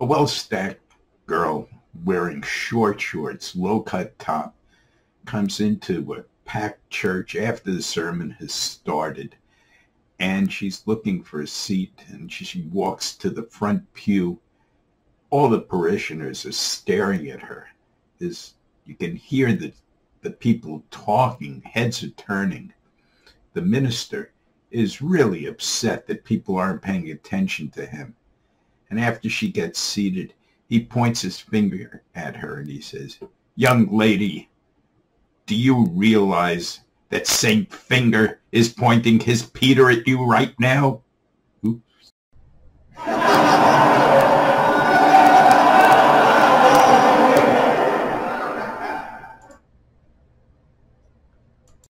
A well-stacked girl wearing short shorts, low-cut top, comes into a packed church after the sermon has started and she's looking for a seat and she, she walks to the front pew. All the parishioners are staring at her. There's, you can hear the, the people talking, heads are turning. The minister is really upset that people aren't paying attention to him. And after she gets seated, he points his finger at her and he says, Young lady, do you realize that Saint Finger is pointing his Peter at you right now?